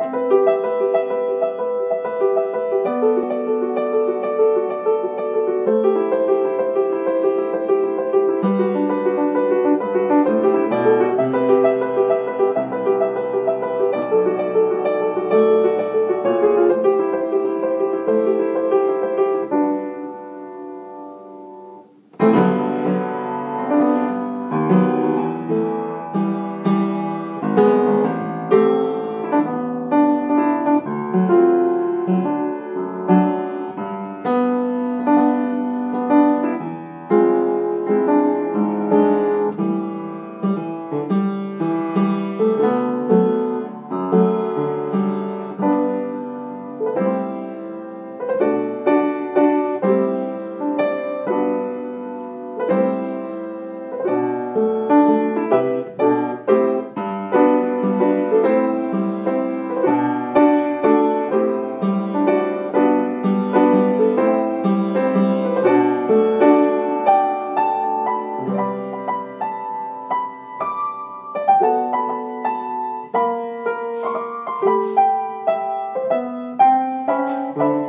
you Música